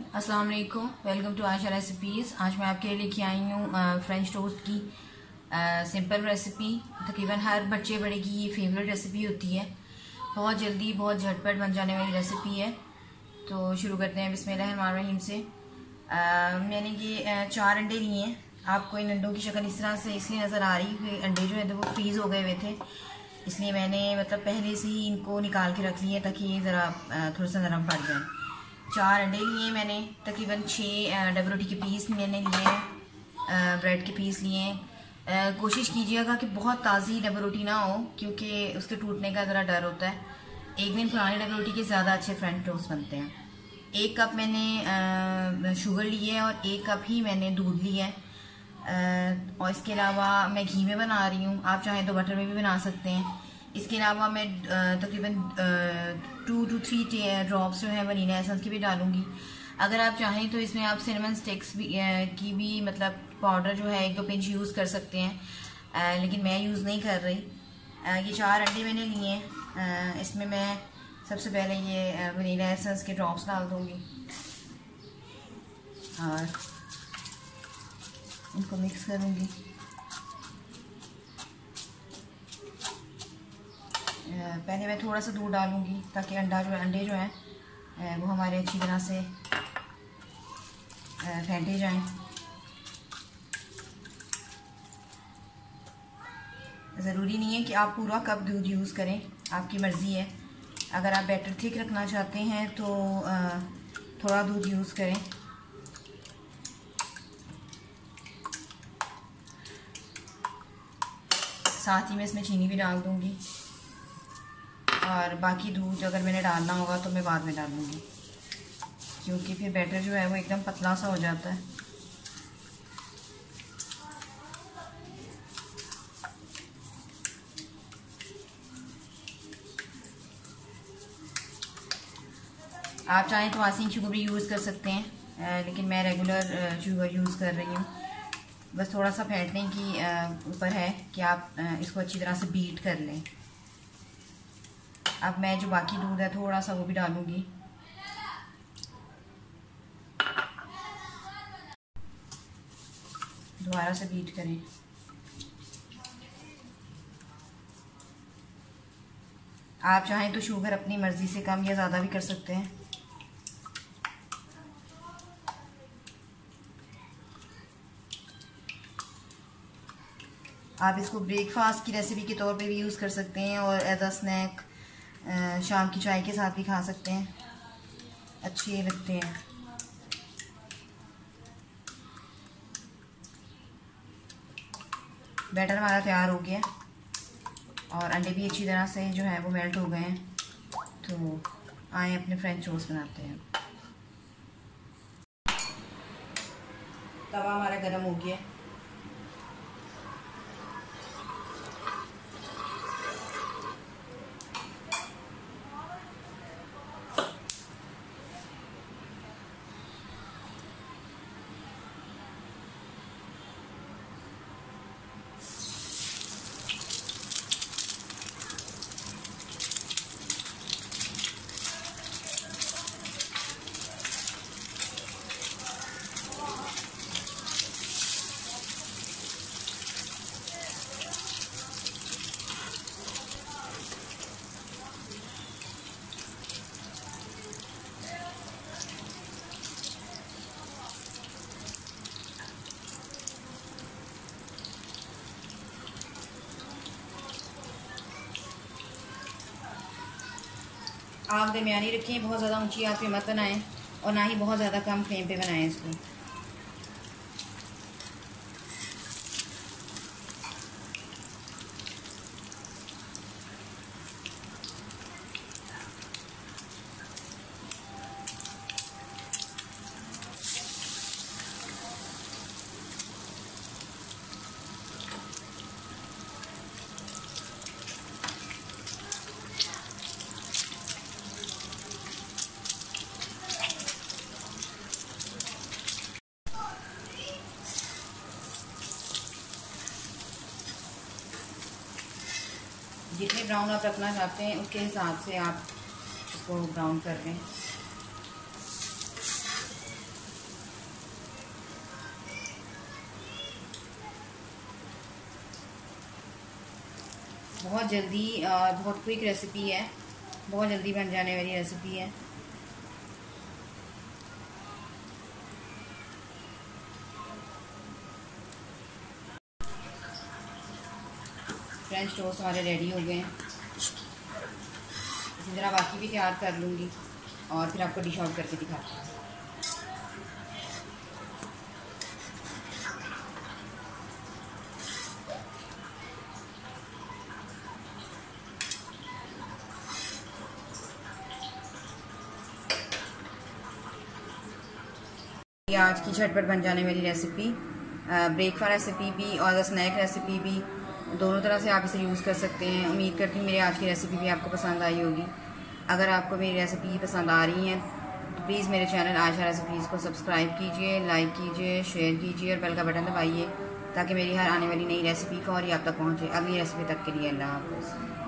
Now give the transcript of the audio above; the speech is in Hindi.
अस्सलाम वालेकुम वेलकम टू आशा रेसिपीज़ आज मैं आपके लिए लेके आई हूँ फ्रेंच टोस्ट की आ, सिंपल रेसिपी तकरीबन हर बच्चे बड़े की ये फेवरेट रेसिपी होती है। बहुत जल्दी बहुत झटपट बन जाने वाली रेसिपी है। तो शुरू करते हैं। बिस्मिल्लाहिर्रहमानिर्रहीम से। आ, मैंने ये चार अंडे लिए हैं। आपको इन अंडों की शक्ल इस तरह से इसलिए नज़र आ रही है अंडे जो है तो वो फ्रीज़ हो गए हुए थे। इसलिए मैंने मतलब पहले से ही इनको निकाल के रख लिया ताकि ये ज़रा थोड़ा सा नरम पड़ जाए। चार अंडे लिए मैंने, तकरीबन छः डबल रोटी के पीस मैंने लिए हैं ब्रेड के पीस लिए। हैं कोशिश कीजिएगा कि बहुत ताज़ी डबल रोटी ना हो, क्योंकि उसके टूटने का ज़रा डर होता है। एक दिन पुरानी डबल रोटी के ज़्यादा अच्छे फ्रेंच टोस्ट बनते हैं। एक कप मैंने शुगर लिए है और एक कप ही मैंने दूध लिया है और इसके अलावा मैं घी में बना रही हूँ। आप चाहें तो बटर में भी बना सकते हैं। इसके अलावा मैं तकरीबन टू टू थ्री ड्रॉप्स जो है वनीला एसेंस की भी डालूँगी। अगर आप चाहें तो इसमें आप सिनेमन स्टिक्स भी की भी मतलब पाउडर जो है, एक दो पिंच यूज़ कर सकते हैं। लेकिन मैं यूज़ नहीं कर रही। ये चार अंडे मैंने लिए हैं। इसमें मैं सबसे पहले ये वनीला एसेंस के ड्रॉप्स डाल दूँगी। और इनको मिक्स करूँगी। पहले मैं थोड़ा सा दूध डालूँगी ताकि अंडा जो अंडे जो हैं वो हमारे अच्छी तरह से फेंटे जाएँ। ज़रूरी नहीं है कि आप पूरा कप दूध यूज़ करें, आपकी मर्ज़ी है। अगर आप बैटर थिक रखना चाहते हैं तो थोड़ा दूध यूज़ करें। साथ ही मैं इसमें चीनी भी डाल दूँगी। और बाकी दूध अगर मैंने डालना होगा तो मैं बाद में डालूँगी। क्योंकि फिर बैटर जो है वो एकदम पतला सा हो जाता है। आप चाहें तो आसिन शुगर भी यूज़ कर सकते हैं लेकिन मैं रेगुलर शुगर यूज़ कर रही हूँ। बस थोड़ा सा फेंटने की ऊपर है कि आप इसको अच्छी तरह से बीट कर लें। अब मैं जो बाकी दूध है थोड़ा सा वो भी डालूँगी। दोबारा से बीट करें। आप चाहें तो शुगर अपनी मर्ज़ी से कम या ज़्यादा भी कर सकते हैं। आप इसको ब्रेकफास्ट की रेसिपी के तौर पे भी यूज़ कर सकते हैं और एज अ स्नैक शाम की चाय के साथ भी खा सकते हैं। अच्छे लगते हैं। बैटर हमारा तैयार हो गया। और अंडे भी अच्छी तरह से जो है वो मेल्ट हो गए हैं। तो आए अपने फ्रेंच टोस्ट बनाते हैं। तवा हमारा गर्म हो गया। आग दरमिया रखें, बहुत ज़्यादा ऊँची आग पे मत बनाएँ और ना ही बहुत ज़्यादा कम फ्लेम पे बनाएँ इसको। जितने ब्राउन आप रखना चाहते हैं उसके हिसाब से आप उसको ब्राउन कर दें। बहुत जल्दी बहुत क्विक रेसिपी है। बहुत जल्दी बन जाने वाली रेसिपी है। फ्रेंच टोस्ट हमारे रेडी हो गए हैं। इसी तरह बाकी भी तैयार कर लूँगी और फिर आपको डिश आउट करके दिखाती हूँ। आज की झटपट बन जाने वाली रेसिपी ब्रेकफास्ट रेसिपी भी और स्नैक रेसिपी भी। दोनों तरह से आप इसे यूज़ कर सकते हैं। उम्मीद करती हूँ मेरी आज की रेसिपी भी आपको पसंद आई होगी। अगर आपको मेरी रेसिपी पसंद आ रही है तो प्लीज़ मेरे चैनल आशा रेसिपीज़ को सब्सक्राइब कीजिए लाइक कीजिए शेयर कीजिए और बेल का बटन दबाइए, ताकि मेरी हर आने वाली नई रेसिपी फौरी आप तक पहुँचे। अगली रेसिपी तक के लिए अल्लाह हाफ़